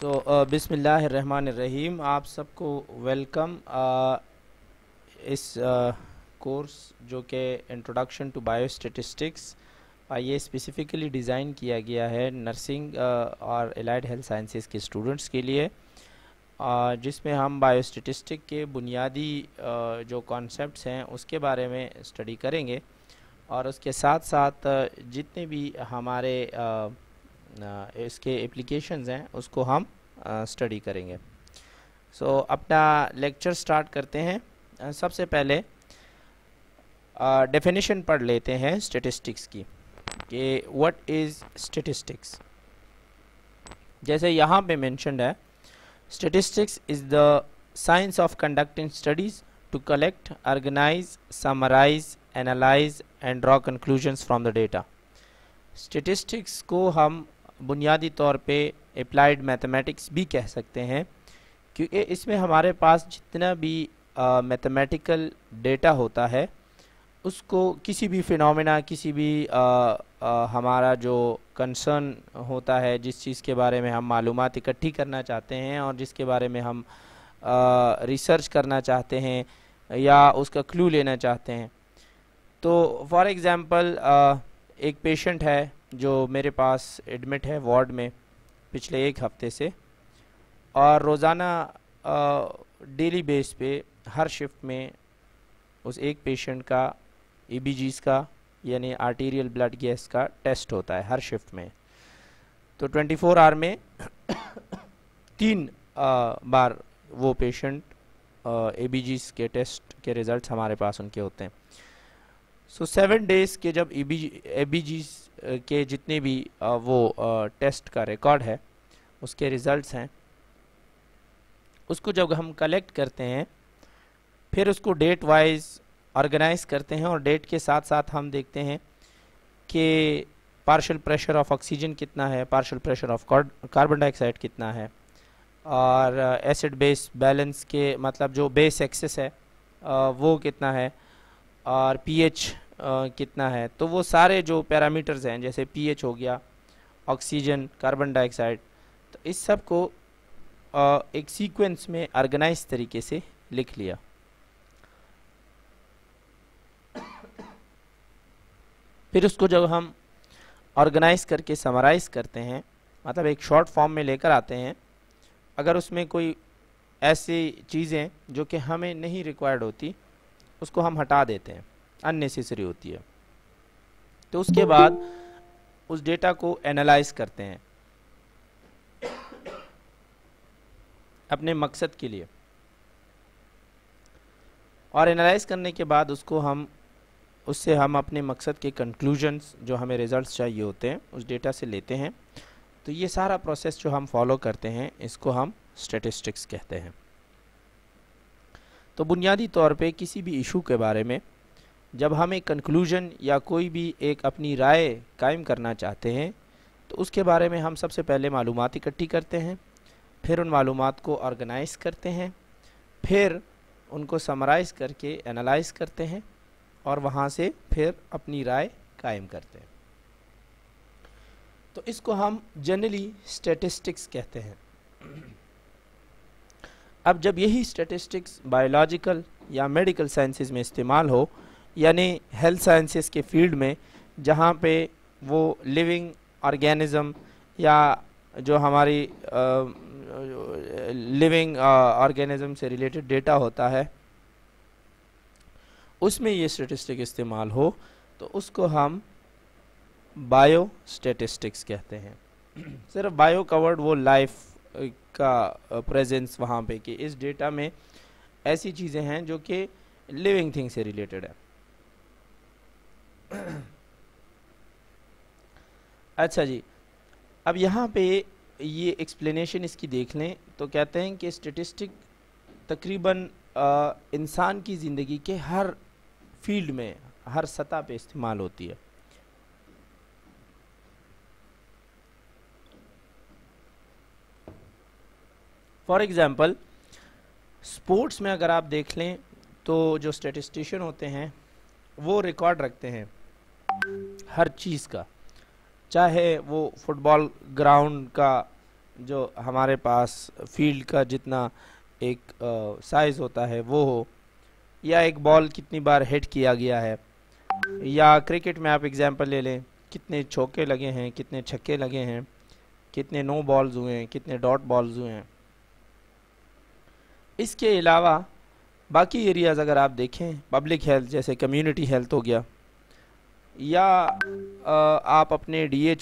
तो बिसमीम आप सबको वेलकम इस कोर्स जो कि इंट्रोडक्शन टू बायो स्टेटिस्टिक्स ये स्पेसिफ़िकली डिज़ाइन किया गया है नर्सिंग और एलाइड हेल्थ साइंसेस के स्टूडेंट्स के लिए। जिसमें हम बायो स्टेटिस्टिक के बुनियादी जो कॉन्सेप्ट्स हैं, उसके बारे में स्टडी करेंगे। और उसके साथ साथ जितने भी हमारे इसके एप्लीकेशंस हैं उसको हम स्टडी करेंगे। सो so, अपना लेक्चर स्टार्ट करते हैं। सबसे पहले डेफिनेशन पढ़ लेते हैं स्टेटिस्टिक्स की कि व्हाट इज़ स्टेटिस्टिक्स जैसे यहाँ पे मेंशनड है statistics is the science of conducting studies to collect organise summarise analyse and draw conclusions from the data statistics को हम बुनियादी तौर पे अप्लाइड मैथमेटिक्स भी कह सकते हैं क्योंकि इसमें हमारे पास जितना भी मैथमेटिकल डेटा होता है उसको किसी भी फिनोमेना किसी भी आ, आ, हमारा जो कंसर्न होता है जिस चीज़ के बारे में हम मालूम इकट्ठी करना चाहते हैं और जिसके बारे में हम रिसर्च करना चाहते हैं या उसका क्लू लेना चाहते हैं। तो फॉर एग्ज़ाम्पल एक पेशेंट है जो मेरे पास एडमिट है वार्ड में पिछले एक हफ़्ते से और रोज़ाना डेली बेस पे हर शिफ्ट में उस एक पेशेंट का ई e का यानी आर्टीरियल ब्लड गैस का टेस्ट होता है हर शिफ्ट में। तो 24 फोर आवर में तीन आ, बार वो पेशेंट ए के टेस्ट के रिज़ल्ट हमारे पास उनके होते हैं। सो सेवन डेज़ के जब ई बी के जितने भी वो टेस्ट का रिकॉर्ड है, उसके रिज़ल्ट्स हैं। उसको जब हम कलेक्ट करते हैं, फिर उसको डेट वाइज ऑर्गेनाइज करते हैं और डेट के साथ साथ हम देखते हैं कि पार्शल प्रेशर ऑफ़ ऑक्सीजन कितना है partial pressure of carbon dioxide कितना है। और एसिड बेस बैलेंस के मतलब जो बेस एक्सेस है वो कितना है। और पीएच कितना है? तो वो सारे जो पैरामीटर्स हैं, जैसे पीएच हो गया, ऑक्सीजन, कार्बन डाइऑक्साइड तो इस सबको एक सीक्वेंस में ऑर्गेनाइज तरीके से लिख लिया। फिर उसको जब हम ऑर्गेनाइज करके समराइज करते हैं मतलब एक शॉर्ट फॉर्म में लेकर आते हैं, अगर उसमें कोई ऐसी चीज़ें जो कि हमें नहीं रिक्वायर्ड होती, उसको हम हटा देते हैं। अननेसेसरी होती है। तो उसके बाद उस डेटा को एनालाइज करते हैं। अपने मकसद के लिए। और एनालाइज करने के बाद उसको हम, उससे हम अपने मकसद के कंक्लूजन्स जो हमें रिज़ल्ट्स चाहिए होते हैं, उस डेटा से लेते हैं। तो ये सारा प्रोसेस जो हम फॉलो करते हैं, इसको हम स्टेटिस्टिक्स कहते हैं। तो बुनियादी तौर पे किसी भी इशू के बारे में जब हम कंक्लूजन या कोई भी एक अपनी राय कायम करना चाहते हैं तो उसके बारे में हम सबसे पहले मालूम इकट्ठी करते हैं, फिर उन मालूम को ऑर्गेनाइज करते हैं, फिर उनको समराइज़ करके एनालाइज करते हैं और वहाँ से फिर अपनी राय कायम करते हैं। तो इसको हम जनरली स्टेटिस्टिक्स कहते हैं। अब जब यही स्टेटिस्टिक्स बायोलॉजिकल या मेडिकल साइंसेज में इस्तेमाल हो यानी हेल्थ साइंसेस के फ़ील्ड में, जहाँ पे वो लिविंग ऑर्गेनिज़म या जो हमारी लिविंग ऑर्गेनिज़म से रिलेटेड डेटा होता है, उसमें ये स्टेटिस्टिक इस्तेमाल हो तो उसको हम बायो स्टेटिस्टिक्स कहते हैं। सिर्फ़ बायो कवर्ड वो लाइफ का प्रेजेंस वहाँ पे कि इस डेटा में ऐसी चीज़ें हैं जो कि लिविंग थिंग से रिलेटेड है। अच्छा जी। अब यहाँ पे ये एक्सप्लेनेशन इसकी देख लें तो कहते हैं कि स्टेटिस्टिक तकरीबन इंसान की ज़िंदगी के हर फ़ील्ड में, हर सतह पे इस्तेमाल होती है। फॉर एग्ज़ाम्पल स्पोर्ट्स में अगर आप देख लें तो जो स्टेटिस्टिशन होते हैं, वो रिकॉर्ड रखते हैं। हर चीज़ का। चाहे वो फुटबॉल ग्राउंड का, जो हमारे पास फ़ील्ड का जितना एक साइज़ होता है, वो हो, या एक बॉल कितनी बार हिट किया गया है, या क्रिकेट में आप एग्जांपल ले लें, कितने चौके लगे हैं, कितने छक्के लगे हैं, कितने नो बॉल्स हुए हैं, कितने डॉट बॉल्स हुए हैं। इसके अलावा बाकी एरियाज़ अगर आप देखें पब्लिक हेल्थ जैसे कम्युनिटी हेल्थ हो गया या आप अपने डी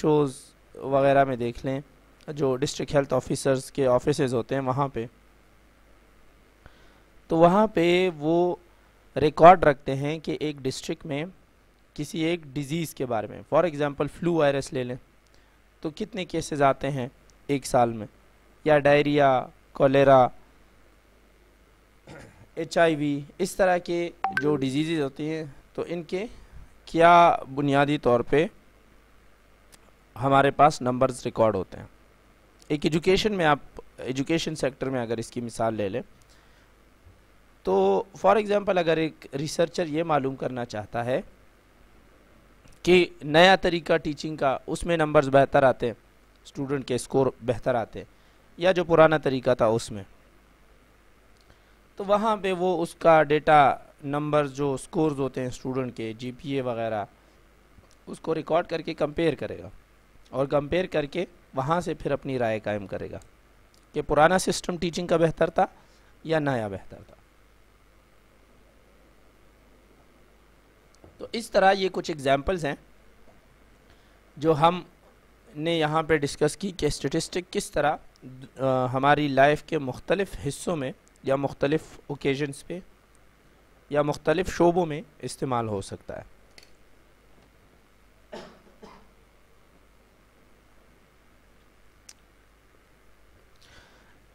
वगैरह में देख लें, जो डिस्ट्रिक्ट हेल्थ ऑफिसर्स के ऑफ़िस होते हैं वहाँ पे तो वहाँ पे वो रिकॉर्ड रखते हैं कि एक डिस्ट्रिक्ट में किसी एक डिज़ीज़ के बारे में। फॉर एग्ज़ाम्पल फ्लू वायरस ले लें तो कितने केसेस आते हैं एक साल में? या डायरिया कोलेरा एच इस तरह के जो डिज़ीज़ होती हैं तो इनके क्या बुनियादी तौर पे हमारे पास नंबर्स रिकॉर्ड होते हैं? एक एजुकेशन में आप एजुकेशन सेक्टर में अगर इसकी मिसाल ले लें तो फॉर एग्ज़ाम्पल अगर एक रिसर्चर ये मालूम करना चाहता है कि नया तरीका टीचिंग का, उसमें नंबर्स बेहतर आते हैं स्टूडेंट के स्कोर बेहतर आते हैं, या जो पुराना तरीका था उसमें तो वहाँ पे वो उसका डेटा नंबर्स जो स्कोर्स होते हैं स्टूडेंट के जीपीए वगैरह उसको रिकॉर्ड करके कंपेयर करेगा। और कंपेयर करके वहाँ से फिर अपनी राय कायम करेगा कि पुराना सिस्टम टीचिंग का बेहतर था या नया बेहतर था। तो इस तरह ये कुछ एग्जांपल्स हैं जो हम ने यहाँ पे डिस्कस की कि स्टेटिस्टिक किस तरह आ, हमारी लाइफ के मुख्तलिफ़ हिस्सों में या मुख्तलिफ़ ओकेजन्स पे या मुख्तलिफ़ शोबों में इस्तेमाल हो सकता है।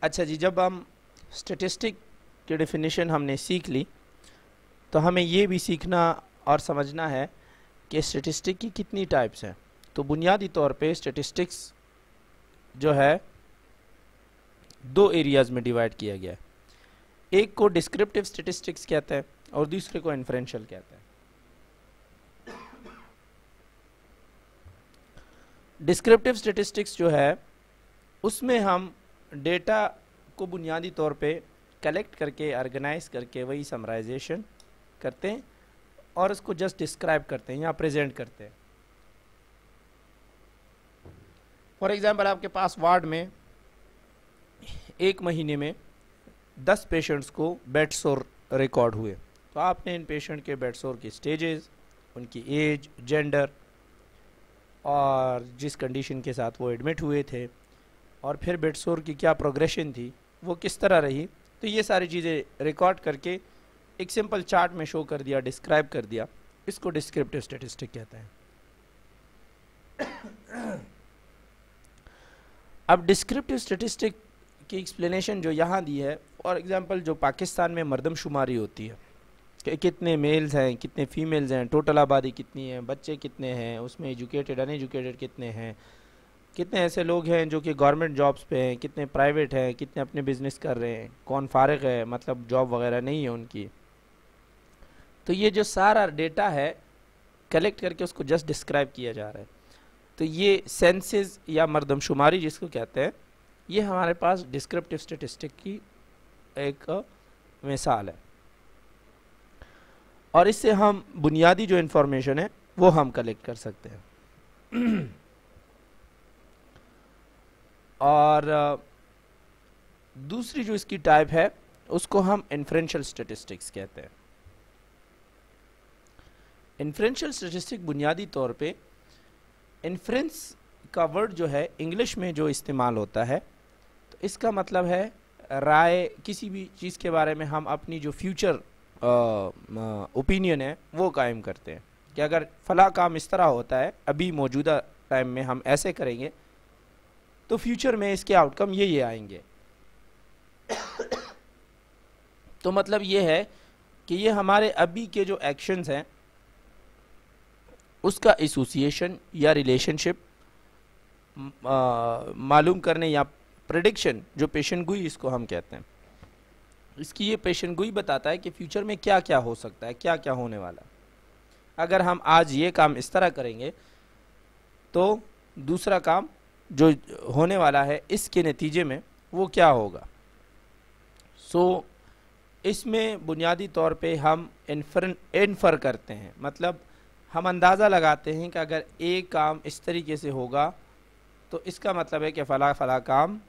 अच्छा जी, जब हम स्टेटिस्टिक की डेफिनेशन हमने सीख ली तो हमें ये भी सीखना और समझना है कि स्टेटिस्टिक की कितनी टाइप्स हैं। तो बुनियादी तौर पे स्टेटिस्टिक्स जो है, दो एरियाज़ में डिवाइड किया गया है। एक को डिस्क्रिप्टिव स्टेटिस्टिक्स कहते हैं और दूसरे को इन्फ्रेंशियल कहते हैं। डिस्क्रिप्टिव स्टेटिस्टिक्स जो है, उसमें हम डेटा को बुनियादी तौर पे कलेक्ट करके ऑर्गेनाइज करके वही समराइजेशन करते हैं और उसको जस्ट डिस्क्राइब करते हैं या प्रेजेंट करते हैं। फॉर एग्जांपल आपके पास वार्ड में एक महीने में दस पेशेंट्स को बेड्स और रिकॉर्ड हुए। तो आपने इन पेशेंट के बेड सोर की स्टेजेस, उनकी एज, जेंडर और जिस कंडीशन के साथ वो एडमिट हुए थे और फिर बेड सोर की क्या प्रोग्रेशन थी, वो किस तरह रही तो ये सारी चीज़ें रिकॉर्ड करके एक सिंपल चार्ट में शो कर दिया डिस्क्राइब कर दिया। इसको डिस्क्रिप्टिव स्टेटिस्टिक कहते हैं। अब डिस्क्रिप्टिव स्टेटिस्टिक की एक्सप्लेनेशन जो यहाँ दी है फॉर एग्जांपल जो पाकिस्तान में मरदमशुमारी होती है। कि कितने मेल्स हैं, कितने फीमेल्स हैं, टोटल आबादी कितनी है, बच्चे कितने हैं, उसमें एजुकेटेड, अनएजुकेटेड कितने हैं? कितने ऐसे लोग हैं जो कि गवर्नमेंट जॉब्स पे हैं, कितने प्राइवेट हैं, कितने अपने बिज़नेस कर रहे हैं, कौन फारग है मतलब जॉब वगैरह नहीं है उनकी। तो ये जो सारा डेटा है, कलेक्ट करके उसको जस्ट डिस्क्राइब किया जा रहा है। तो ये सेंसेस या मरदमशुमारी जिसको कहते हैं, ये हमारे पास डिस्क्रिप्टिव स्टेटिस्टिक की एक मिसाल है। और इससे हम बुनियादी जो इन्फॉर्मेशन है, वो हम कलेक्ट कर सकते हैं। और दूसरी जो इसकी टाइप है, उसको हम इन्फ्रेंशियल स्टेटिस्टिक्स कहते हैं। इन्फ्रेंशियल स्टेटिस्टिक बुनियादी तौर पे इन्फ्रेंस का वर्ड जो है इंग्लिश में जो इस्तेमाल होता है तो इसका मतलब है, राय किसी भी चीज़ के बारे में हम अपनी जो फ्यूचर ओपिनियन है, वो कायम करते हैं कि अगर फ़ला काम इस तरह होता है, अभी मौजूदा टाइम में हम ऐसे करेंगे तो फ्यूचर में इसके आउटकम ये ये आएँगे। तो मतलब ये है कि ये हमारे अभी के जो एक्शंस हैं, उसका एसोसिएशन या रिलेशनशिप मालूम करने या प्रडिक्शन जो पेशन गुई इसको हम कहते हैं। इसकी ये पेशन गुई बताता है कि फ्यूचर में क्या क्या हो सकता है क्या क्या होने वाला अगर हम आज ये काम इस तरह करेंगे तो दूसरा काम जो होने वाला है इसके नतीजे में वो क्या होगा? सो so, इसमें बुनियादी तौर पे हम इन्फर इन्फर करते हैं। मतलब हम अंदाज़ा लगाते हैं कि अगर एक काम इस तरीके से होगा तो इसका मतलब है कि फ़ला फ़ला काम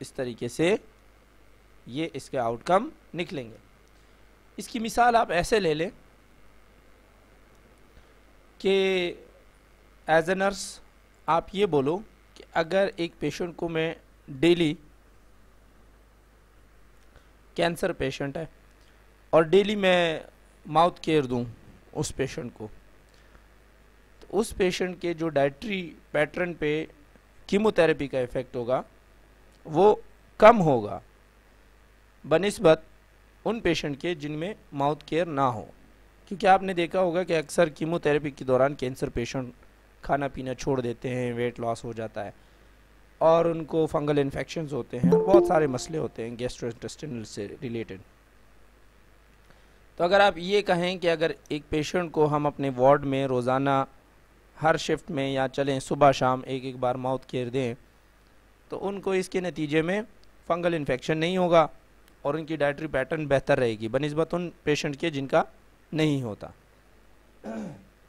इस तरीके से ये इसके आउटकम निकलेंगे। इसकी मिसाल आप ऐसे ले लें कि एज ए नर्स आप ये बोलो कि अगर एक पेशेंट को मैं डेली कैंसर पेशेंट है और डेली मैं माउथ केयर दूँ उस पेशेंट को तो उस पेशेंट के जो डाइट्री पैटर्न पे कीमोथेरेपी का इफ़ेक्ट होगा, वो कम होगा। बनस्बत उन पेशेंट के जिनमें माउथ केयर ना हो। क्योंकि आपने देखा होगा कि अक्सर कीमोथेरेपी के दौरान कैंसर पेशेंट खाना पीना छोड़ देते हैं, वेट लॉस हो जाता है और उनको फंगल इन्फेक्शन होते हैं बहुत सारे मसले होते हैं गैस्ट्रोइंटेस्टिनल से रिलेटेड तो अगर आप ये कहें कि अगर एक पेशेंट को हम अपने वार्ड में रोज़ाना हर शिफ्ट में या चलें सुबह शाम एक एक बार माउथ केयर दें तो उनको इसके नतीजे में फंगल इन्फेक्शन नहीं होगा। और उनकी डाइटरी पैटर्न बेहतर रहेगी। बनस्बत उन पेशेंट के जिनका नहीं होता।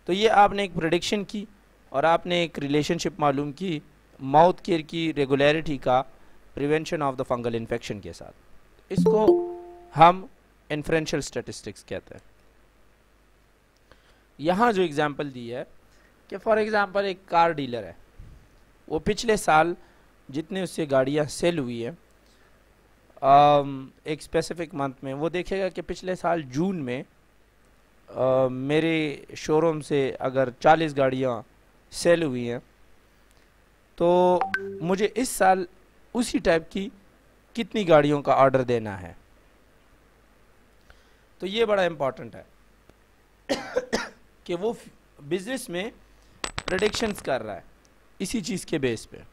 तो ये आपने एक प्रडिक्शन की और आपने एक रिलेशनशिप मालूम की माउथ केयर की रेगुलरिटी का prevention of the fungal infection के साथ। इसको हम इन्फ्रेंशियल स्टेटिस्टिक्स कहते हैं। यहाँ जो एग्जांपल दी है कि फॉर एग्जांपल एक कार डीलर है। वो पिछले साल जितने उससे गाड़ियाँ सेल हुई है एक स्पेसिफिक मंथ में वो देखेगा कि पिछले साल जून में आ, मेरे शोरूम से अगर 40 गाड़ियाँ सेल हुई हैं तो मुझे इस साल उसी टाइप की कितनी गाड़ियों का ऑर्डर देना है। तो ये बड़ा इंपॉर्टेंट है कि वो बिज़नेस में प्रडिक्शंस कर रहा है इसी चीज़ के बेस पे।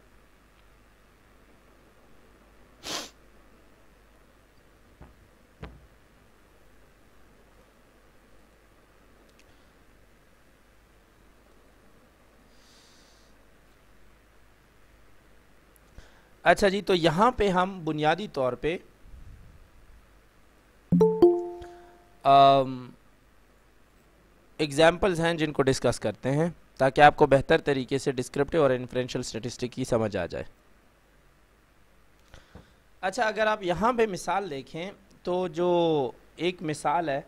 अच्छा जी तो यहाँ पे हम बुनियादी तौर पे एग्जाम्पल्स हैं जिनको डिस्कस करते हैं, ताकि आपको बेहतर तरीके से डिस्क्रिप्टिव और इन्फ्रेंशियल स्टेटिस्टिक की समझ आ जाए। अच्छा अगर आप यहाँ पे मिसाल देखें तो जो एक मिसाल है,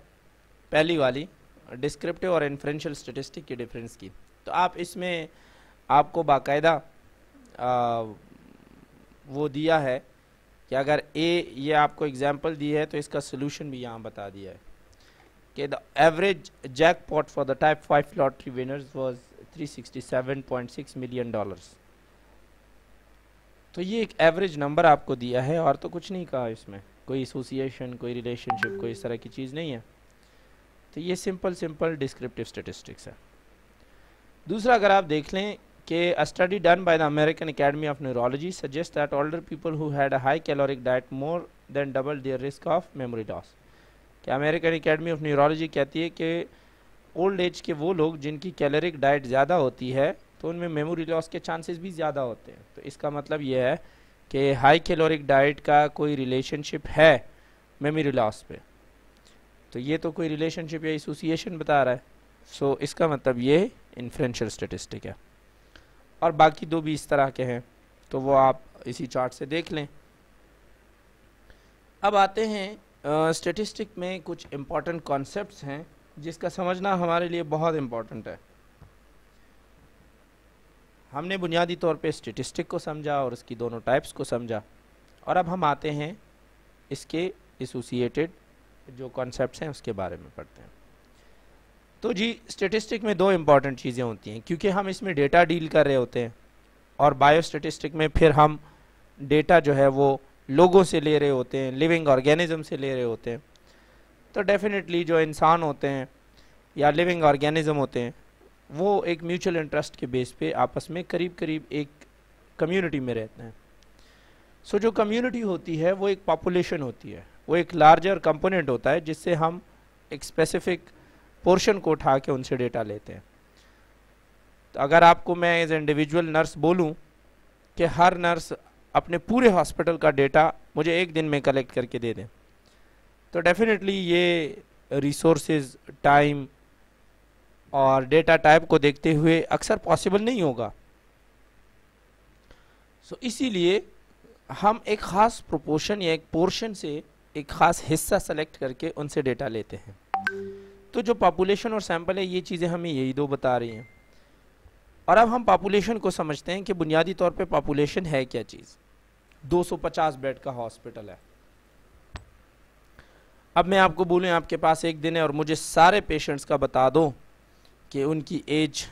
पहली वाली डिस्क्रिप्टिव और इन्फ्रेंशियल स्टेटिस्टिक की डिफरेंस की। तो आप इसमें आपको बाकायदा वो दिया है कि अगर ए ये आपको एग्जांपल दी है तो इसका सोल्यूशन भी यहाँ बता दिया है कि the average jackpot for the type five lottery winners was 367.6 million dollars तो ये एक एवरेज नंबर आपको दिया है, और तो कुछ नहीं कहा इसमें। कोई एसोसिएशन कोई रिलेशनशिप कोई इस तरह की चीज़ नहीं है। तो ये सिंपल सिंपल डिस्क्रिप्टिव स्टेटिस्टिक्स है। दूसरा अगर आप देख लें कि a study done by the American Academy of Neurology suggests that older people who had a high caloric diet more than doubled their risk of memory loss. क्या American Academy of Neurology कहती है कि old age के वो लोग जिनकी caloric diet ज़्यादा होती है तो उनमें मेमोरी लॉस के चांसेस भी ज़्यादा होते हैं। तो इसका मतलब ये है कि हाई कैलोरिक डाइट का कोई रिलेशनशिप है मेमोरी लॉस पे। तो ये तो कोई रिलेशनशिप या एसोसिएशन बता रहा है। सो so, इसका मतलब ये इन्फ्रेंशियल स्टेटिस्टिक है। और बाकी दो भी इस तरह के हैं। तो वो आप इसी चार्ट से देख लें। अब आते हैं स्टेटिस्टिक में कुछ इंपॉर्टेंट कॉन्सेप्ट्स हैं, जिसका समझना हमारे लिए बहुत इंपॉर्टेंट है। हमने बुनियादी तौर पे स्टेटिस्टिक को समझा और उसकी दोनों टाइप्स को समझा। और अब हम आते हैं इसके एसोसिएटेड जो कॉन्सेप्ट्स हैं उसके बारे में पढ़ते हैं। तो जी स्टेटिस्टिक में दो इंपॉर्टेंट चीज़ें होती हैं क्योंकि हम इसमें डेटा डील कर रहे होते हैं और बायो स्टेटिस्टिक में फिर हम डेटा जो है वो लोगों से ले रहे होते हैं लिविंग ऑर्गेनिज्म से ले रहे होते हैं। तो डेफिनेटली जो इंसान होते हैं या लिविंग ऑर्गेनिज्म होते हैं वो एक म्यूचुअल इंटरेस्ट के बेस पे आपस में करीब करीब एक कम्युनिटी में रहते हैं। सो so, जो कम्युनिटी होती है वो एक पॉपुलेशन होती है वो एक लार्जर कंपोनेंट होता है जिससे हम एक स्पेसिफिक पोर्शन को उठा के उनसे डेटा लेते हैं। तो अगर आपको मैं एज इंडिविजुअल नर्स बोलूँ कि हर नर्स अपने पूरे हॉस्पिटल का डेटा मुझे एक दिन में कलेक्ट करके दे दें तो डेफिनेटली ये रिसोर्सेज टाइम और डेटा टाइप को देखते हुए अक्सर पॉसिबल नहीं होगा। सो so, इसीलिए हम एक ख़ास प्रोपोर्शन या एक पोर्शन से एक ख़ास हिस्सा सेलेक्ट करके उनसे डेटा लेते हैं। तो जो पॉपुलेशन और सैंपल है, ये चीज़ें हमें यही दो बता रही हैं। और अब हम पॉपुलेशन को समझते हैं कि बुनियादी तौर पे पॉपुलेशन है क्या चीज़? 250 बेड का हॉस्पिटल है। अब मैं आपको बोलूँ, आपके पास एक दिन है और मुझे सारे पेशेंट्स का बता दो कि उनकी एज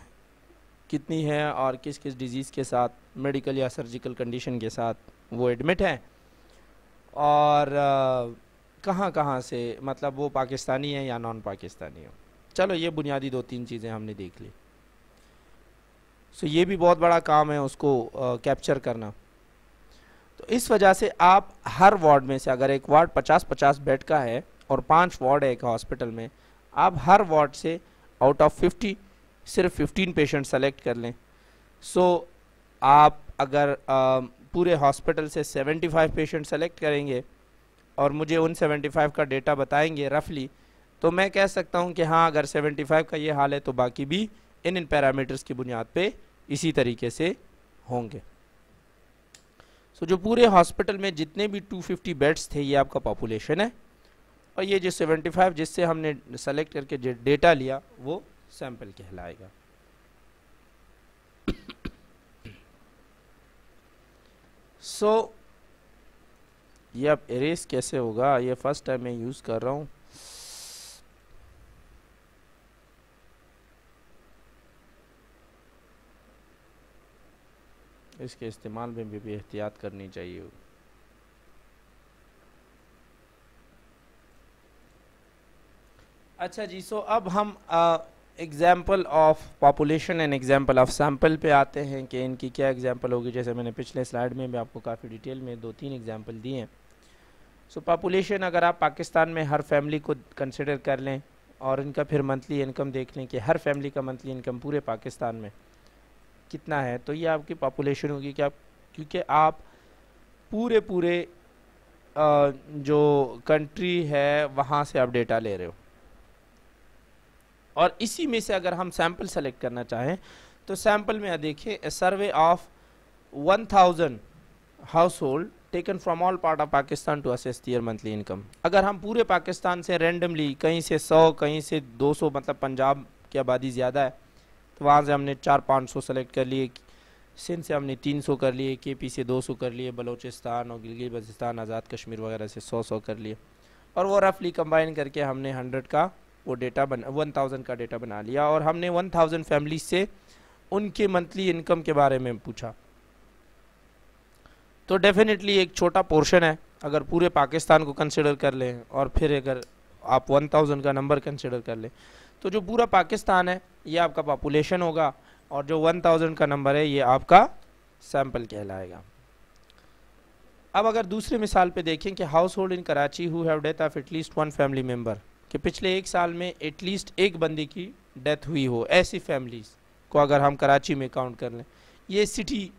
कितनी है और किस किस डिज़ीज़ के साथ मेडिकल या सर्जिकल कंडीशन के साथ वो एडमिट है। और कहाँ कहाँ से मतलब वो पाकिस्तानी है या नॉन पाकिस्तानी है? चलो ये बुनियादी दो तीन चीज़ें हमने देख ली। सो ये भी बहुत बड़ा काम है उसको कैप्चर करना। तो इस वजह से आप हर वार्ड में से अगर एक वार्ड 50-50 बेड का है और पाँच वार्ड है एक हॉस्पिटल में आप हर वार्ड से आउट ऑफ़ 50 सिर्फ़ 15 पेशेंट सेलेक्ट कर लें। सो so, आप अगर आ, पूरे हॉस्पिटल से 75 पेशेंट सेलेक्ट करेंगे और मुझे उन 75 का डेटा बताएँगे रफली तो मैं कह सकता हूँ कि हाँ अगर 75 का ये हाल है तो बाकी भी इन इन पैरामीटर्स की बुनियाद पे इसी तरीके से होंगे। सो so, जो पूरे हॉस्पिटल में जितने भी 250 बेड्स थे ये आपका पॉपुलेशन है। और ये जो 75 जिससे हमने सेलेक्ट करके जो डेटा लिया वो सैंपल कहलाएगा। सो so, ये अब एरेस कैसे होगा? ये फ़र्स्ट टाइम मैं यूज़ कर रहा हूँ। इसके इस्तेमाल में भी, भी एहतियात करनी चाहिए। अच्छा जी सो अब हम example of population and example of sample पे आते हैं कि इनकी क्या एग्ज़ाम्पल होगी? जैसे मैंने पिछले स्लाइड में भी आपको काफ़ी डिटेल में दो तीन एग्ज़ाम्पल दिए हैं। सो पॉपुलेशन अगर आप पाकिस्तान में हर फैमिली को कंसिडर कर लें और इनका फिर मंथली इनकम देख लें कि हर फैमिली का मंथली इनकम पूरे पाकिस्तान में कितना है तो ये आपकी पॉपुलेशन होगी कि आप, क्योंकि आप पूरे पूरे जो कंट्री है, वहाँ से आप डेटा ले रहे हो। और इसी में से अगर हम सैंपल सेलेक्ट करना चाहें तो सैंपल में देखिए survey of 1000 household taken from all part of Pakistan to assess their monthly income अगर हम पूरे पाकिस्तान से रेंडमली कहीं से 100 कहीं से 200 मतलब पंजाब की आबादी ज़्यादा है तो वहाँ से हमने चार पाँच सौ सेलेक्ट कर लिए, सिंध से हमने तीन सौ कर लिए के पी से दो सौ कर लिए, बलोचिस्तान और गिलगित बल्तिस्तान आज़ाद कश्मीर वगैरह से सौ सौ कर लिए। और वो रफली कंबाइन करके हमने हंड्रेड का वो डेटा बना वन थाउज़ेंड का डेटा बना लिया और हमने वन थाउज़ेंड फैमिली से उनके मंथली इनकम के बारे में पूछा। तो डेफिनेटली एक छोटा पोर्शन है, अगर पूरे पाकिस्तान को कंसिडर कर लें और फिर अगर आप वन थाउज़ेंड का नंबर कंसिडर कर लें तो जो पूरा पाकिस्तान है, ये आपका पॉपुलेशन होगा और जो वन थाउज़ेंड का नंबर है, ये आपका सैंपल कहलाएगा। अब अगर दूसरी मिसाल पे देखें कि household in Karachi who have death of at least one family member कि पिछले एक साल में एटलीस्ट एक बंदी की डेथ हुई हो, ऐसी फैमिलीज़ को अगर हम कराची में काउंट कर लें, ये सिटी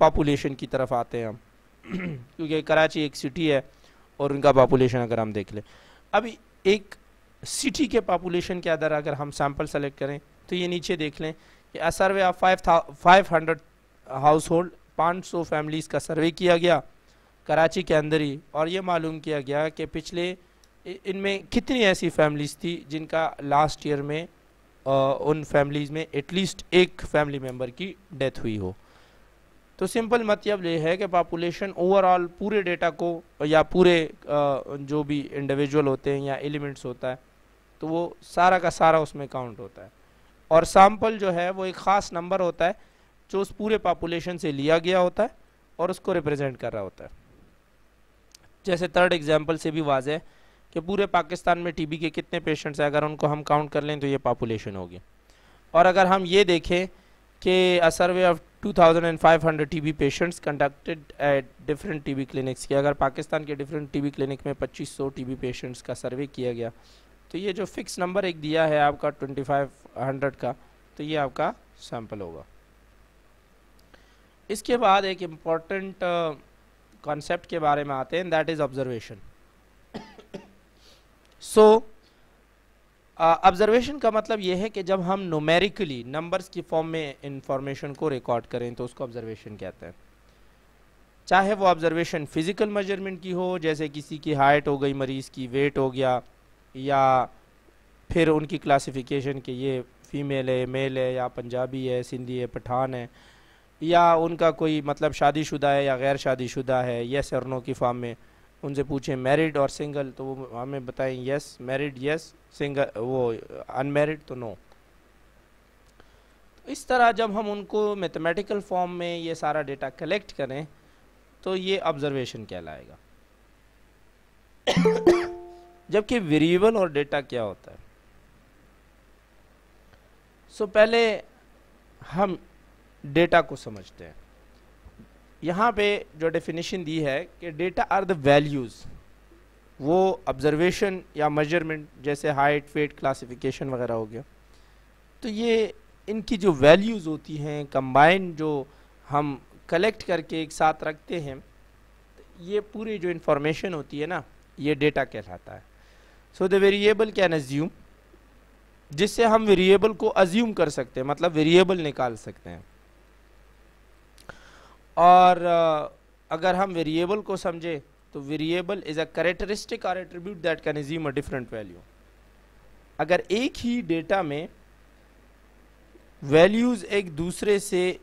पॉपुलेशन की तरफ़ आते हैं हम। क्योंकि कराची एक सिटी है और उनका पॉपुलेशन अगर हम देख लें। अभी एक सिटी के पॉपुलेशन के अंदर अगर हम सैंपल सेलेक्ट करें तो ये नीचे देख लें कि survey of five five hundred household पाँच सौ फैमिलीज़ का सर्वे किया गया कराची के अंदर ही। और ये मालूम किया गया कि पिछले इनमें कितनी ऐसी फैमिलीज़ थी जिनका लास्ट ईयर में आ, उन फैमिलीज़ में एटलीस्ट एक फैमिली मेंबर की डेथ हुई हो। तो सिंपल मतलब ये है कि पॉपुलेशन ओवरऑल पूरे डेटा को, या पूरे जो भी इंडिविजुअल होते हैं या एलिमेंट्स होता है तो वो सारा का सारा उसमें काउंट होता है। और सैंपल जो है वो एक ख़ास नंबर होता है, जो उस पूरे पॉपुलेशन से लिया गया होता है और उसको रिप्रेजेंट कर रहा होता है। जैसे थर्ड एग्ज़ाम्पल से भी वाज है कि पूरे पाकिस्तान में टीबी के कितने पेशेंट्स हैं, अगर उनको हम काउंट कर लें तो ये पॉपुलेशन होगी। और अगर हम ये देखें कि survey of 2500 TB patients conducted at different TB clinics के अगर पाकिस्तान के डिफरेंट टीबी क्लिनिक में 2500 टीबी पेशेंट्स का सर्वे किया गया तो ये जो फिक्स नंबर एक दिया है आपका 2500 का तो ये आपका सैंपल होगा। इसके बाद एक इंपॉर्टेंट कॉन्सेप्ट के बारे में आते हैं that is observation so observation का मतलब यह है कि जब हम नोमेरिकली नंबर्स की फॉर्म में इंफॉर्मेशन को रिकॉर्ड करें तो उसको ऑब्जर्वेशन कहते हैं। चाहे वो ऑब्जर्वेशन फ़िज़िकल मेज़रमेंट की हो, जैसे किसी की हाइट हो गई, मरीज़ की वेट हो गया, या फिर उनकी क्लासिफिकेशन के ये फीमेल है मेल है, या पंजाबी है, सिंधी है, पठान है, या उनका कोई मतलब शादीशुदा है या गैर शादीशुदा है येस और नो की फॉर्म में। उनसे पूछें मैरिड और सिंगल तो वो हमें बताएँ यस मैरिड यस सिंगल वो अनमेरिड तो नो तो इस तरह जब हम उनको मैथमेटिकल फॉर्म में ये सारा डेटा कलेक्ट करें तो ये ऑब्जर्वेशन कहलाएगा। जबकि वेरिएबल और डेटा क्या होता है? सो so, पहले हम डेटा को समझते हैं। यहाँ पे जो डेफिनेशन दी है कि डेटा आर द वैल्यूज़ वो ऑब्जर्वेशन या मेज़रमेंट जैसे हाइट वेट क्लासिफिकेशन वगैरह हो गया। तो ये इनकी जो वैल्यूज़ होती हैं कंबाइन जो हम कलेक्ट करके एक साथ रखते हैं, ये पूरी जो इन्फॉर्मेशन होती है ना, ये डेटा कहलाता है। So the variable can assume जिससे हम वेरिएबल को अज्यूम कर सकते हैं मतलब वेरिएबल निकाल सकते हैं। और अगर हम वेरिएबल को समझे तो वेरिएबल इज़ अ करेक्टरिस्टिक और attribute that can assume a different value अगर एक ही डेटा में वैल्यूज़ एक दूसरे से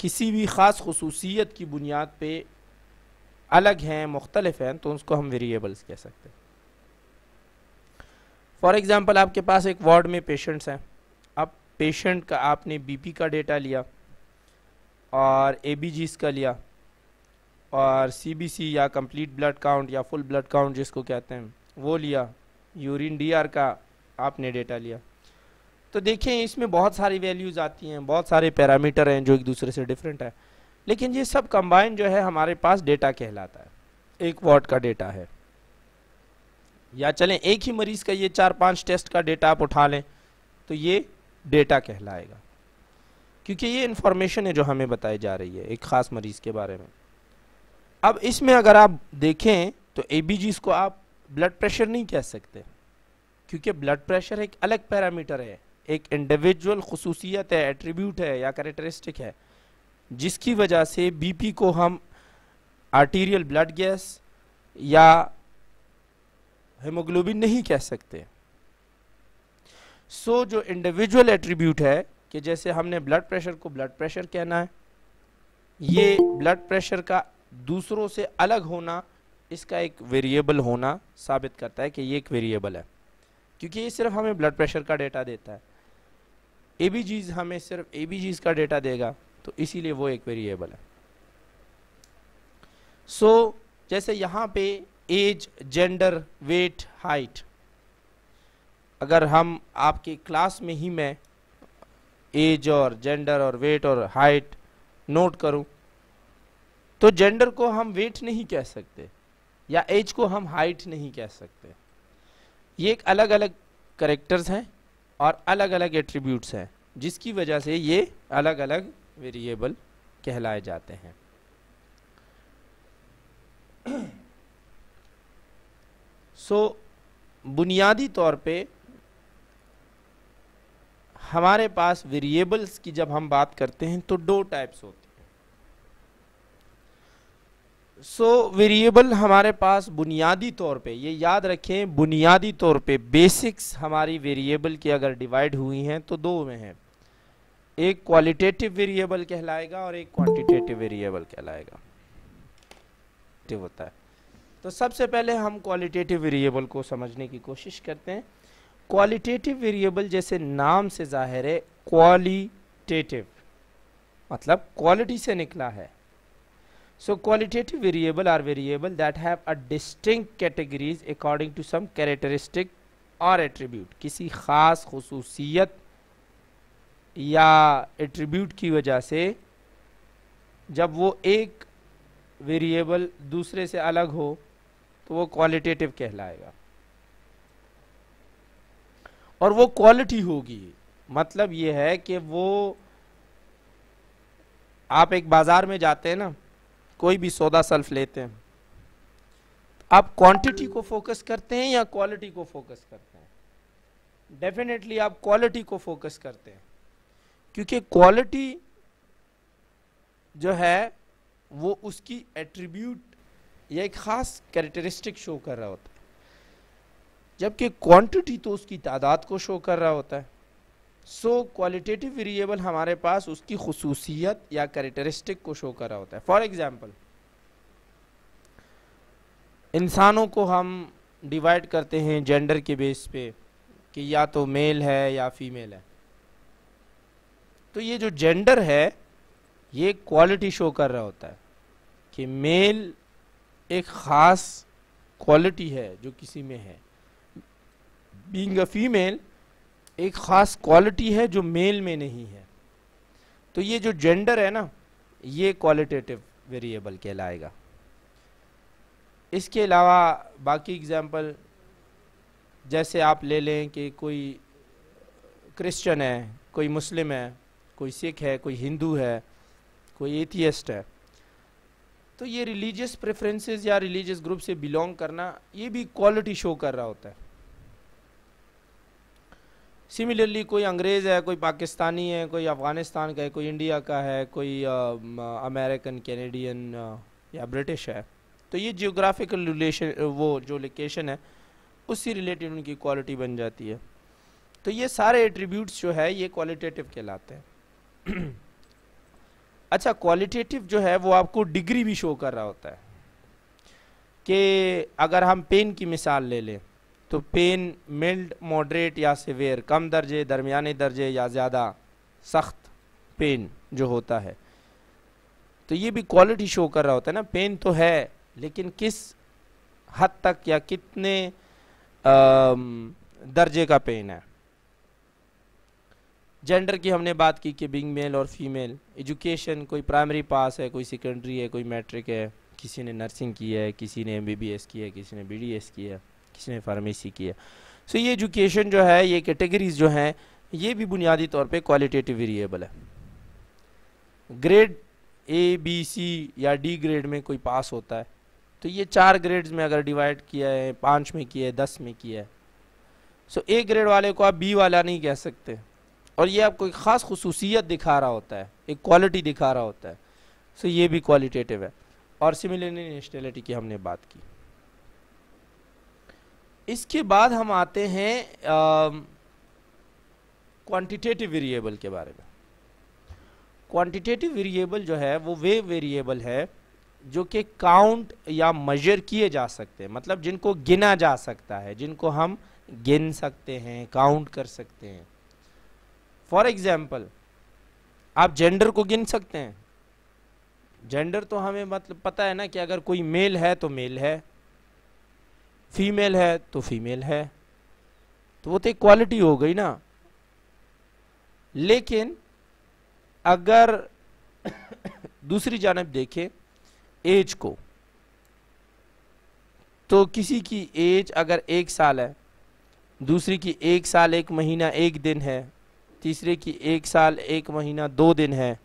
किसी भी ख़ास खसूसियत की बुनियाद पे अलग हैं, मुख्तलिफ़ हैं तो उसको हम वेरिएबल्स कह सकते हैं। फॉर एग्ज़ाम्पल आपके पास एक वार्ड में पेशेंट्स हैं। अब पेशेंट का, आपने बीपी का डेटा लिया। और ए का लिया। और सी बी सी या कंप्लीट ब्लड काउंट या फुल ब्लड काउंट जिसको कहते हैं, वो लिया। यूरिन डी आर का आपने डेटा लिया। तो देखें इसमें बहुत सारी वैल्यूज़ आती हैं, बहुत सारे पैरामीटर हैं जो एक दूसरे से डिफरेंट है। लेकिन ये सब कंबाइन जो है, हमारे पास डेटा कहलाता है। एक वार्ड का डेटा है। या चलें, एक ही मरीज़ का ये चार पाँच टेस्ट का डेटा आप उठा लें तो ये डेटा कहलाएगा। क्योंकि ये इंफॉर्मेशन है जो हमें बताई जा रही है एक ख़ास मरीज़ के बारे में। अब इसमें अगर आप देखें तो ए को आप ब्लड प्रेशर नहीं कह सकते क्योंकि ब्लड प्रेशर एक अलग पैरामीटर है। एक इंडिविजुअल खसूसियत है एट्रीब्यूट है या करेक्टरिस्टिक है जिसकी वजह से बीपी को हम आर्टीरियल ब्लड गैस या हेमोग्लोबिन नहीं कह सकते। सो so, जो इंडिविजुअल एट्रीब्यूट है कि जैसे हमने ब्लड प्रेशर को ब्लड प्रेशर कहना है ये ब्लड प्रेशर का दूसरों से अलग होना इसका एक वेरिएबल होना साबित करता है कि ये एक वेरिएबल है। क्योंकि ये सिर्फ़ हमें ब्लड प्रेशर का डेटा देता है। ए हमें सिर्फ़ ए का डेटा देगा तो इसीलिए वो एक वेरिएबल है। सो so, जैसे यहाँ पे एज जेंडर वेट हाइट अगर हम आपके क्लास में ही मैं एज और जेंडर और वेट और हाइट नोट करूँ। तो जेंडर को हम वेट नहीं कह सकते या एज को हम हाइट नहीं कह सकते। ये एक अलग अलग करेक्टर्स हैं और अलग अलग एट्रीब्यूट्स हैं जिसकी वजह से ये अलग अलग वेरिएबल कहलाए जाते हैं। सो so, बुनियादी तौर पे हमारे पास वेरिएबल्स की जब हम बात करते हैं तो दो टाइप्स होते हैं। सो वेरिएबल हमारे पास बुनियादी तौर पे, ये याद रखें, बुनियादी तौर पे बेसिक्स हमारी वेरिएबल की अगर डिवाइड हुई हैं तो दो में हैं। एक क्वालिटेटिव वेरिएबल कहलाएगा और एक क्वांटिटेटिव वेरिएबल कहलाएगा। होता है। तो सबसे पहले हम क्वालिटेटिव वेरिएबल को समझने की कोशिश करते हैं। क्वालिटेटिव वेरिएबल जैसे नाम से ज़ाहिर है क्वालिटेटिव मतलब क्वालिटी से निकला है। So qualitative variable are variable that have a distinct categories according to some characteristic और एट्रीब्यूट किसी खास खसूसियत या एट्रीब्यूट की वजह से जब वो एक वेरिएबल दूसरे से अलग हो तो वो क्वालिटेटिव कहलाएगा। और वो क्वालिटी होगी। मतलब ये है कि वो आप एक बाज़ार में जाते हैं ना, कोई भी सौदा सल्फ लेते हैं, आप क्वांटिटी को फोकस करते हैं या क्वालिटी को फोकस करते हैं? डेफिनेटली आप क्वालिटी को फोकस करते हैं। क्योंकि क्वालिटी जो है, वो उसकी एट्रीब्यूट या एक खास कैरेक्टरिस्टिक शो कर रहा होता है। जबकि क्वांटिटी तो उसकी तादाद को शो कर रहा होता है। सो क्वालिटेटिव वेरिएबल हमारे पास उसकी खसूसियत या करेक्टरिस्टिक को शो कर रहा होता है। फॉर एग्ज़ाम्पल इंसानों को हम डिवाइड करते हैं जेंडर के बेस पे कि या तो मेल है या फीमेल है। तो ये जो जेंडर है, ये क्वालिटी शो कर रहा होता है कि मेल एक ख़ास क्वालिटी है जो किसी में है। बींग अ फीमेल एक ख़ास क्वालिटी है जो मेल में नहीं है। तो ये जो जेंडर है ना, ये क्वालिटेटिव वेरिएबल कहलाएगा। इसके अलावा बाकी एग्जांपल जैसे आप ले लें कि कोई क्रिश्चियन है, कोई मुस्लिम है, कोई सिख है, कोई हिंदू है, कोई एथियस्ट है तो ये रिलीजियस प्रेफरेंसेस या रिलीजियस ग्रुप से बिलोंग करना, ये भी क्वालिटी शो कर रहा होता है। सिमिलरली कोई अंग्रेज़ है, कोई पाकिस्तानी है, कोई अफ़गानिस्तान का है, कोई इंडिया का है, कोई अमेरिकन, कैनेडियन या ब्रिटिश है तो ये जियोग्राफिकल रिलेशन वो जो लोकेशन है उससे रिलेटेड उनकी क्वालिटी बन जाती है। तो ये सारे एट्रीब्यूट्स जो है, ये क्वालिटेटिव कहलाते हैं। अच्छा क्वालिटेटिव जो है, वो आपको डिग्री भी शो कर रहा होता है, कि अगर हम पेन की मिसाल ले लें तो पेन मिल्ड मॉडरेट या सिवियर कम दर्जे, दरमियाने दर्जे या ज़्यादा सख्त पेन जो होता है। तो ये भी क्वालिटी शो कर रहा होता है ना पेन तो है, लेकिन किस हद तक या कितने दर्जे का पेन है? जेंडर की हमने बात की कि बिंग मेल और फीमेल एजुकेशन कोई प्राइमरी पास है, कोई सेकेंडरी है, कोई मैट्रिक है, किसी ने नर्सिंग की है, किसी ने एमबीबीएस की है, किसी ने बीडीएस की है। किसी ने फार्मेसी की है सो ये एजुकेशन जो है, ये कैटेगरीज जो हैं, ये भी बुनियादी तौर पे क्वालिटेटिव वेरिएबल है। ग्रेड ए बी सी या डी ग्रेड में कोई पास होता है तो ये चार ग्रेड्स में अगर डिवाइड किया है, पाँच में किया है, दस में किया है सो ए ग्रेड वाले को आप बी वाला नहीं कह सकते। और ये आपको एक ख़ास खसूसियत दिखा रहा होता है, एक क्वालिटी दिखा रहा होता है। सो ये भी क्वालिटेटिव है। और सिमिलरली नेशनलिटी की हमने बात की। इसके बाद हम आते हैं क्वांटिटेटिव वेरिएबल के बारे में। क्वांटिटेटिव वेरिएबल जो है, वो वे वेरिएबल है, जो कि काउंट या मेजर किए जा सकते हैं। मतलब जिनको गिना जा सकता है, जिनको हम गिन सकते हैं काउंट कर सकते हैं। फॉर एग्ज़ाम्पल आप जेंडर को गिन सकते हैं। जेंडर तो हमें मतलब पता है ना कि अगर कोई मेल है तो मेल है। फीमेल है तो फीमेल है। तो वो तो एक क्वालिटी हो गई ना। लेकिन अगर दूसरी जानब देखें एज को तो किसी की एज अगर एक साल है, दूसरी की एक साल एक महीना एक दिन है, तीसरे की एक साल एक महीना दो दिन है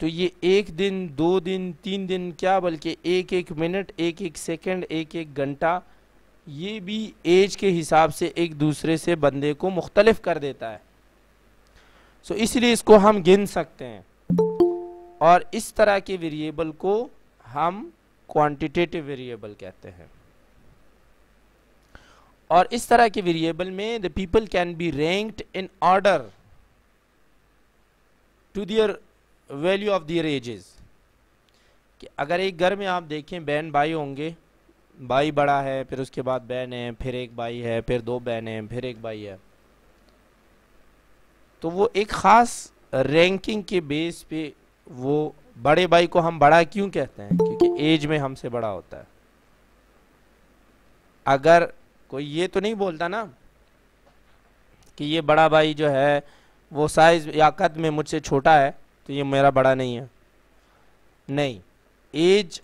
तो ये एक दिन, दो दिन, तीन दिन, क्या बल्कि एक एक मिनट, एक एक सेकंड, एक एक घंटा, ये भी एज के हिसाब से एक दूसरे से बंदे को मुख्तलिफ़ कर देता है। सो इसलिए इसको हम गिन सकते हैं। और इस तरह के वेरिएबल को हम क्वांटिटेटिव वेरिएबल कहते हैं। और इस तरह के वेरिएबल में the people can be ranked in order to their value of their ages कि अगर एक घर में आप देखें, बहन भाई होंगे, भाई बड़ा है, फिर उसके बाद बहन है, फिर एक भाई है, फिर दो बहन है, फिर एक भाई है। तो वो एक ख़ास रैंकिंग के बेस पे वो बड़े भाई को हम बड़ा क्यों कहते हैं? क्योंकि एज में हमसे बड़ा होता है। अगर कोई ये तो नहीं बोलता ना कि ये बड़ा भाई जो है, वो साइज़ या कद में मुझसे छोटा है तो ये मेरा बड़ा नहीं है। नहीं एज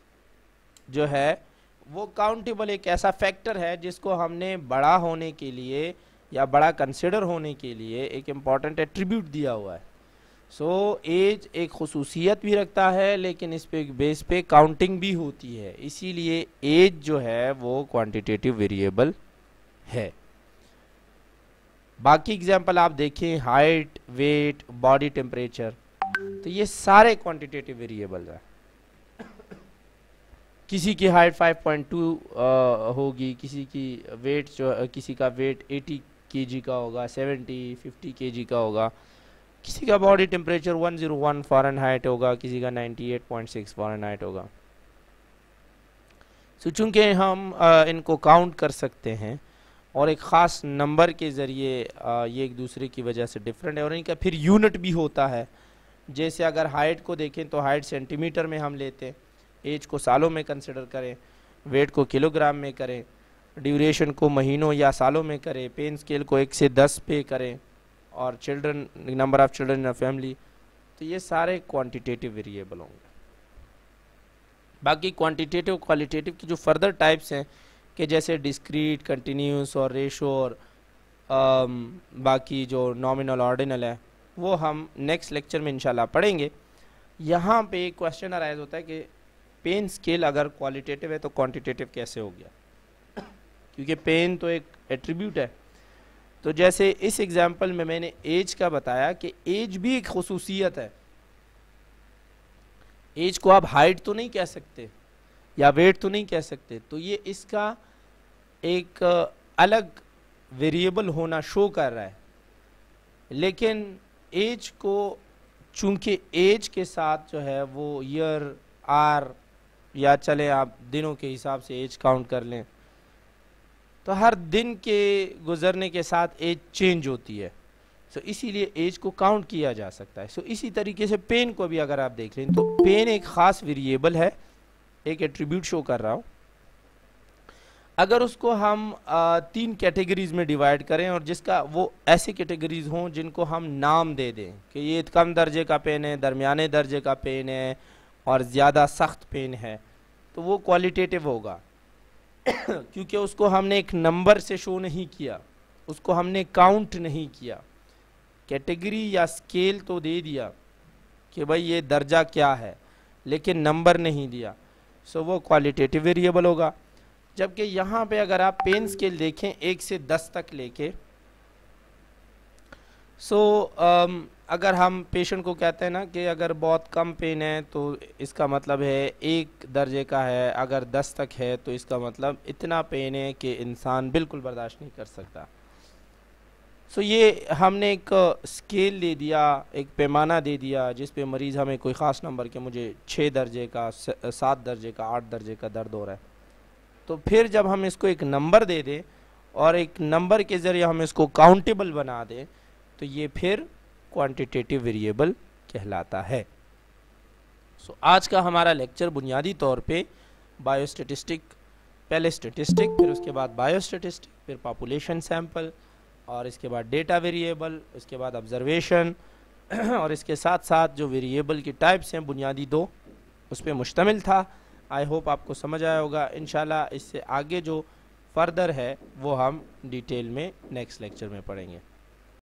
जो है वो काउंटेबल एक ऐसा फैक्टर है जिसको हमने बड़ा होने के लिए या बड़ा कंसिडर होने के लिए एक इंपॉर्टेंट एट्रीब्यूट दिया हुआ है। सो so, एज एक खसूसियत भी रखता है लेकिन इस पे बेस पे काउंटिंग भी होती है। इसीलिए एज जो है वो क्वांटिटेटिव वेरिएबल है। बाकी एग्जांपल आप देखें हाइट वेट बॉडी टेम्परेचर तो ये सारे क्वांटिटेटिव वेरिएबल है। किसी की हाइट 5.2 होगी किसी की वेट जो किसी का वेट 80 केजी का होगा 70 50 केजी का होगा। किसी का बॉडी टेम्परेचर 101 फ़ारेनहाइट होगा किसी का 98.6 फ़ारेनहाइट होगा। सो चूँकि हम आ, इनको काउंट कर सकते हैं और एक ख़ास नंबर के ज़रिए ये एक दूसरे की वजह से डिफरेंट है और इनका फिर यूनिट भी होता है जैसे अगर हाइट को देखें तो हाइट सेंटीमीटर में हम लेते हैं। एज को सालों में कंसिडर करें वेट को किलोग्राम में करें ड्यूरेशन को महीनों या सालों में करें पेन स्केल को एक से दस पे करें और children number of children in family तो ये सारे क्वांटिटेटिव वेरिएबल होंगे। बाकी क्वांटिटेटिव क्वालिटेटिव की जो फर्दर टाइप्स हैं कि जैसे डिस्क्रीट कंटिन्यूस और रेशो और आम, बाकी जो नॉमिनल ऑर्डिनल है वो हम नेक्स्ट लेक्चर में इंशाल्लाह पढ़ेंगे। यहाँ पे क्वेश्चन अराइज होता है कि पेन स्केल अगर क्वालिटेटिव है तो क्वांटिटेटिव कैसे हो गया? क्योंकि पेन तो एक एट्रीब्यूट है। तो जैसे इस एग्ज़ाम्पल में मैंने एज का बताया कि एज भी एक खसूसियत है। एज को आप हाइट तो नहीं कह सकते, या वेट तो नहीं कह सकते। तो ये इसका एक, अलग वेरिएबल होना शो कर रहा है। लेकिन एज को चूँकि एज के साथ जो है वो ईयर आर या चले आप दिनों के हिसाब से एज काउंट कर लें तो हर दिन के गुजरने के साथ एज चेंज होती है। सो so, इसीलिए एज को काउंट किया जा सकता है। सो so, इसी तरीके से पेन को भी अगर आप देख लें तो पेन एक ख़ास वेरिएबल है एक एट्रीब्यूट शो कर रहा हूँ। अगर उसको हम तीन कैटेगरीज में डिवाइड करें और जिसका वो ऐसी कैटेगरीज हों जिनको हम नाम दे दें कि ये कम दर्जे का पेन है, दरमियाने दर्जे का पेन है और ज़्यादा सख्त पेन है तो वो क्वालिटेटिव होगा। क्योंकि उसको हमने एक नंबर से शो नहीं किया, उसको हमने काउंट नहीं किया। कैटेगरी या स्केल तो दे दिया कि भाई ये दर्जा क्या है, लेकिन नंबर नहीं दिया। सो वो क्वालिटेटिव वेरिएबल होगा। जबकि यहाँ पे अगर आप पेन स्केल देखें एक से दस तक लेके सो so, um, अगर हम पेशेंट को कहते हैं ना कि अगर बहुत कम पेन है तो इसका मतलब है एक दर्जे का है अगर दस तक है तो इसका मतलब इतना पेन है कि इंसान बिल्कुल बर्दाश्त नहीं कर सकता। सो so, ये हमने एक स्केल दे दिया एक पैमाना दे दिया जिस पे मरीज़ हमें कोई ख़ास नंबर के मुझे छः दर्जे का सात दर्जे का आठ दर्जे का दर्द हो रहा है। तो फिर जब हम इसको एक नंबर दे दें और एक नंबर के ज़रिए हम इसको काउंटेबल बना दें तो ये फिर क्वांटिटेटिव वेरिएबल कहलाता है। सो so, आज का हमारा लेक्चर बुनियादी तौर पे बायोस्टेटिस्टिक पहले स्टेटिस्टिक फिर उसके बाद बायोस्टेटिस्टिक फिर पॉपुलेशन सैंपल और इसके बाद डेटा वेरिएबल इसके बाद ऑब्जर्वेशन और इसके साथ साथ जो वेरिएबल की टाइप्स हैं बुनियादी दो उस पर मुश्तमिल था। आई होप आपको समझ आया होगा। इन इससे आगे जो फर्दर है, वो हम डिटेल में नेक्स्ट लेक्चर में पढ़ेंगे।